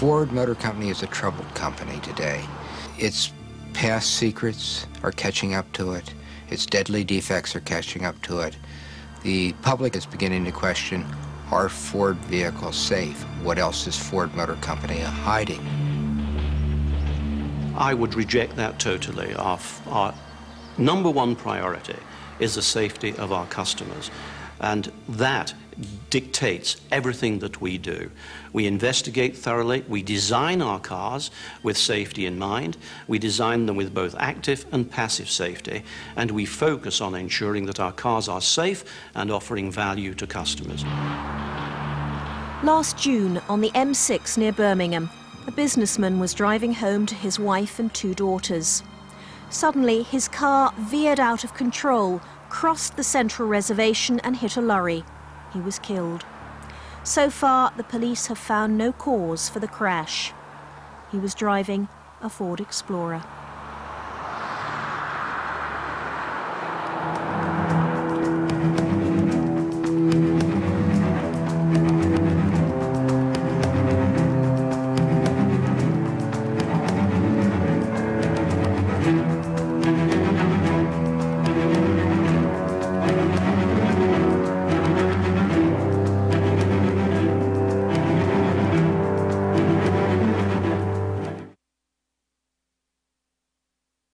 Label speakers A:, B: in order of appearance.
A: Ford Motor Company is a troubled company today. Its past secrets are catching up to it. Its deadly defects are catching up to it. The public is beginning to question, are Ford vehicles safe? What else is Ford Motor Company hiding?
B: I would reject that totally. Our, our number one priority is the safety of our customers. And that dictates everything that we do. We investigate thoroughly, we design our cars with safety in mind, we design them with both active and passive safety, and we focus on ensuring that our cars are safe and offering value to customers.
C: Last June, on the M6 near Birmingham, a businessman was driving home to his wife and two daughters. Suddenly, his car veered out of control, crossed the central reservation and hit a lorry. He was killed. So far, the police have found no cause for the crash. He was driving a Ford Explorer.